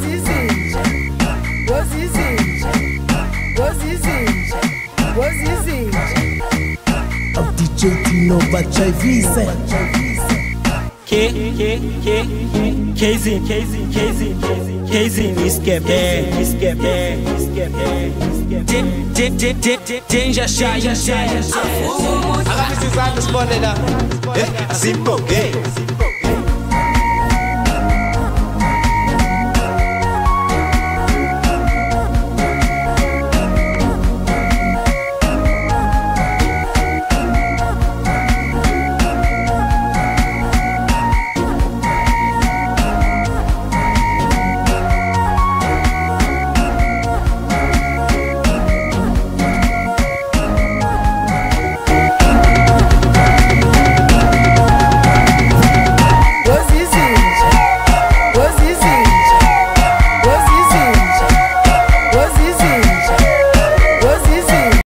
Wozizinja, wozizinja, wozizinja. Au DJ Tino Bachayvise K, K, Danger Shine, Shine, I Eh, Zimbo, gay